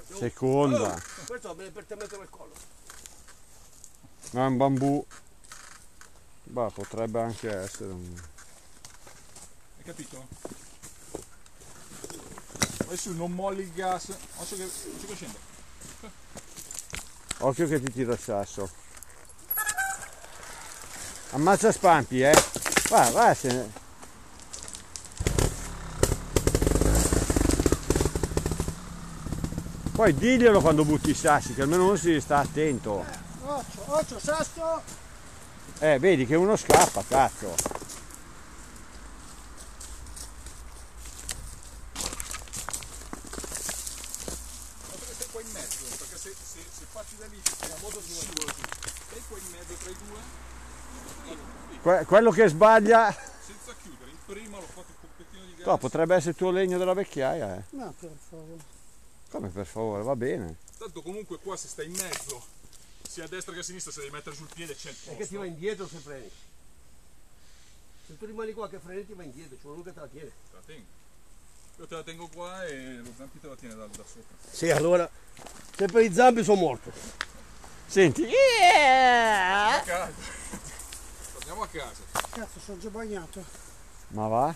Seconda. Oh, questo è per te mettere il collo. No, è un bambù. Bah, potrebbe anche essere un... Hai capito? Adesso non molli il gas. Occhio che, occhio che scende. Occhio che ti tira il sasso. Ammazza Spampi, eh. Va, va, se ne... Poi diglielo quando butti i sassi, che almeno uno si sta attento. Occhio, occhio, sasso. Eh, vedi che uno scappa, cazzo. Guarda che sei qua in mezzo, perché se, se, se passi da lì la moto scivola giù. Sei qua in mezzo tra i due, Que- quello che sbaglia... senza chiudere. In prima l'ho fatto un pochettino di gas. No, potrebbe essere il tuo legno della vecchiaia, eh. No, per favore. Come per favore, va bene. Tanto comunque qua se stai in mezzo, sia a destra che a sinistra, se devi mettere sul piede c'è il E che ti posto. va indietro se freni. Se tu rimani qua che freni ti va indietro, c'è uno che te la tiene. Te la tengo. Io te la tengo qua e lo zampi te la tiene da, da sopra. Sì, allora. Se per i zampi sono morto. Senti, casa. Torniamo a casa. Cazzo, sono già bagnato. ma va?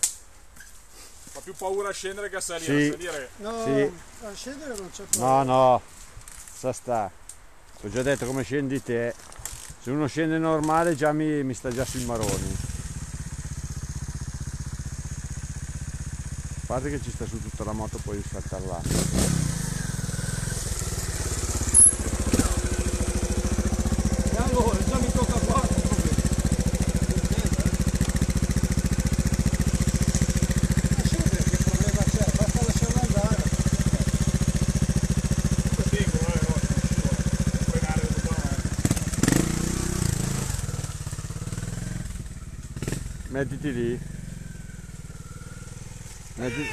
Più paura a scendere che a salire. Sì. A salire No, Sì. a scendere non c'è No, no, sa sta. Ti ho già detto come scendi te. Se uno scende normale già mi, mi sta già sui maroni. A parte che ci sta su tutta la moto poi saltar là. E allora, già mi tocca qua. Scendere, che problema c'è? Basta lasciarlo andare. lo tengo, eh, no, non scivola. Non frenare tutto davanti. Mettiti lì. Metti...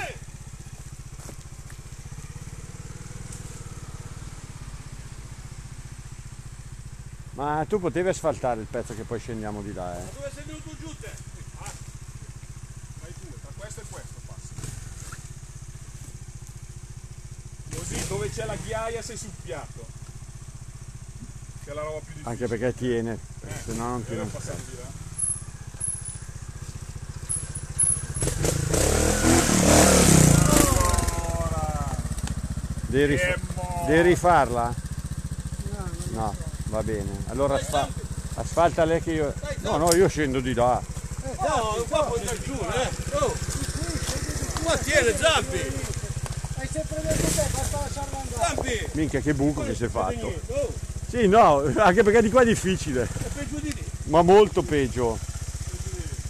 Ma tu potevi asfaltare il pezzo che poi scendiamo di là, eh. Dove sei venuto giù te? Ah, fai due, tra questo e questo passi. Così dove c'è la ghiaia sei sul piatto. Che è la roba più difficile. Anche perché tiene, se no non Io tiene devo un passare cazzo. di là. Allora, Devi, rif- devi rifarla? No, non No, va bene. Allora asfa- asfalta lei che io... No, no, io scendo di là. No, qua puoi andare giù, eh. Oh. Qua tiene Zampi. Hai sempre detto te, basta lasciarlo andare. Zampi. Minchia che buco che si è fatto. Oh, Sì, no, anche perché di qua è difficile. è peggio di lì. Ma molto peggio.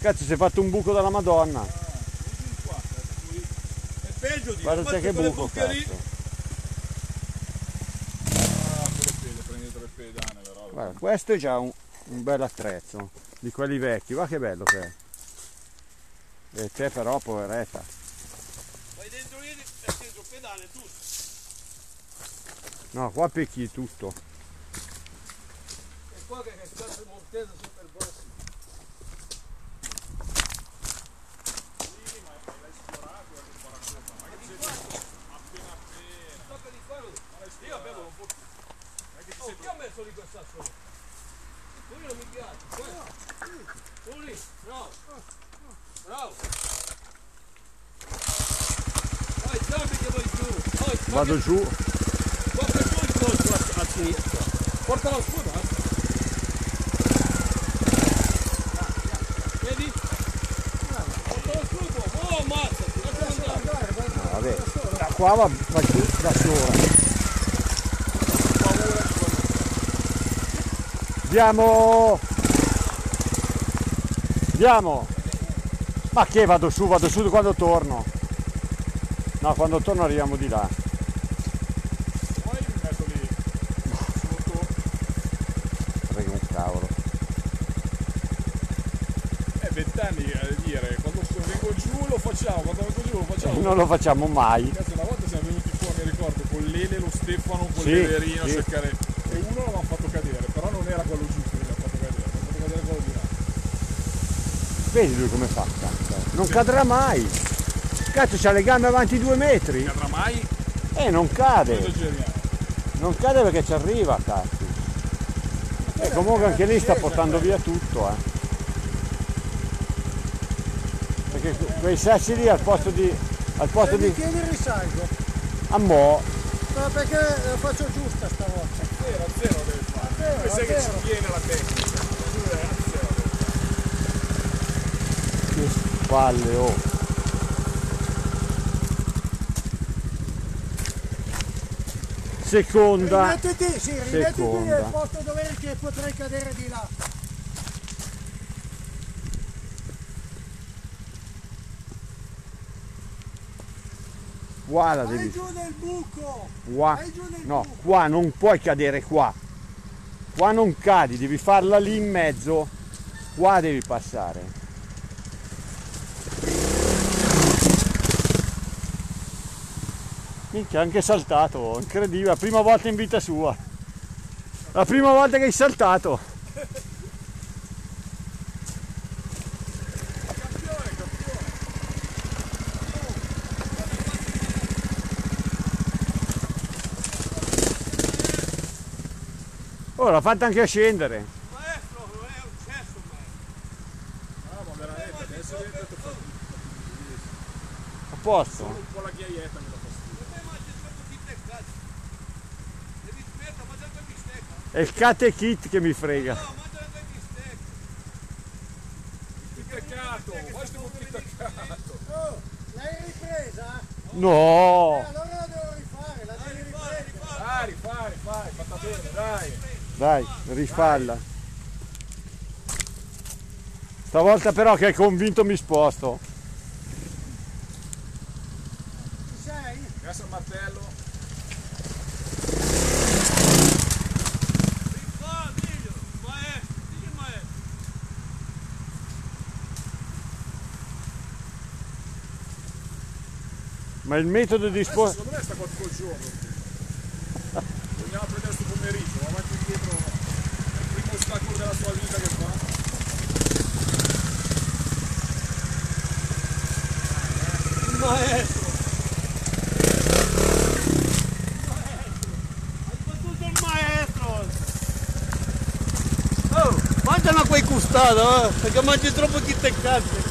Cazzo, si è fatto un buco dalla Madonna. È peggio di. Guarda te Guarda che buco, cazzo. Ah, con le pede, prendi tre pedane le robe. Guarda, questo è già un, un bel attrezzo. Di quelli vecchi. Guarda che bello che è. E te però, poveretta. Vai dentro lì e dentro il pedale tutto. No, qua pecchi tutto. E qua che è stato il mortese sopra il basso. Appena appena. Tocca di qua. Io avevo un po'. Oh, chi ha messo lì quel sasso lì? Lì. Bravo. Bravo. Vai, Zampi che vai giù. Vai, Vado giù. Porta giù il colpo a, a sinistra. Portalo su, va. Vedi? Portalo su, po'. Oh, ammazzati, lascialo andare. Vabbè. Da qua va, va giù da sola. Andiamo! Andiamo! Ma che vado su, vado su quando torno. No, quando torno arriviamo di là. Poi mi metto lì sotto. Frega un cavolo. Eh, vent'anni a dire, quando vengo giù lo facciamo, quando vengo giù lo facciamo. Non lo facciamo mai. Cazzo, una volta siamo venuti fuori, mi ricordo, con l'Ele, lo Stefano, con Sì, l'Everino a sì. cercare. E uno l'avevamo fatto cadere, però non era quello giusto che l'ha fatto cadere, l'ha fatto cadere quello di là. Vedi lui come fa, cazzo. Non cadrà mai. Cazzo, c'ha le gambe avanti due metri. Cadrà mai? Eh, non cade. Non cade perché ci arriva, cazzo. E comunque anche lì sta portando via tutto, eh. Perché que- quei sassi lì al posto di. al posto Se mi di. chiedi risalgo. a mo. No, perché la faccio giusta stavolta. Zero, zero deve fare. Poi sai che ci viene la tecnica. A. Che spalle, oh. Seconda. Rimettiti, sì, rimettiti Seconda. nel posto dove che potrei cadere di là. Qua la Vai devi. giù nel buco. Qua. Vai giù nel No, buco. qua non puoi cadere qua. Qua non cadi, devi farla lì in mezzo. Qua devi passare. Minchia, anche saltato, incredibile, la prima volta in vita sua. La prima volta che hai saltato. Oh, l'ha fatta anche a scendere. Maestro, non è un cesso, maestro. No, ma veramente adesso è fastidio. A posto. Solo un po' la ghiaietta mi dà fastidio. Non mi mangi solo chi te cazzo. Devi smettere, mangia due bistecche. È il cat e kit che mi frega. No, mangia due bistecche. Il teccato, questo è un teccato. Oh, l'hai ripresa? E No! allora la devo rifare, la devi riprendere. Dai, rifai, rifai, fatta bene, dai. Dai, rifalla. Stavolta però che hai convinto mi sposto. Ci sei? Adesso il martello. Ma il metodo di sposto... secondo me sta qua tutto il giorno. A prendere sto pomeriggio, e il primo ostacolo della sua vita che fa. Maestro! Hai battuto il maestro! Oh, mangiano quei custado, eh, perché mangi troppo chi te cazzo!